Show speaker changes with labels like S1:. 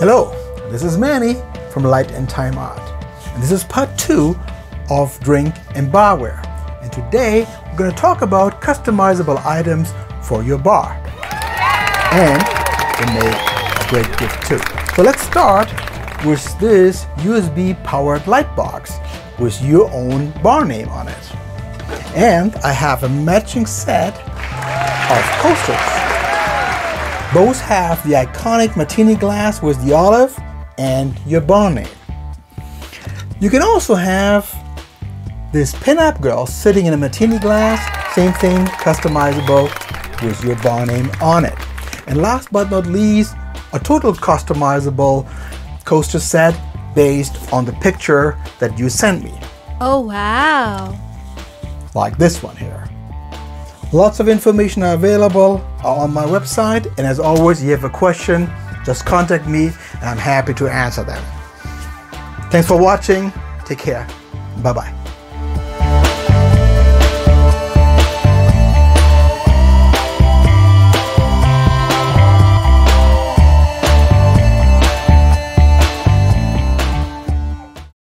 S1: Hello, this is Manny from Light and Time Art. And this is part two of drink and barware. And today we're going to talk about customizable items for your bar. And they make a great gift too. So let's start with this USB powered light box with your own bar name on it. And I have a matching set of coasters. Both have the iconic martini glass with the olive and your bar name. You can also have this pin-up girl sitting in a martini glass, same thing, customizable with your bar name on it. And last but not least, a total customizable coaster set based on the picture that you sent me.
S2: Oh, wow.
S1: Like this one here. Lots of information are available on my website. And as always, if you have a question, just contact me and I'm happy to answer them. Thanks for watching. Take care. Bye bye.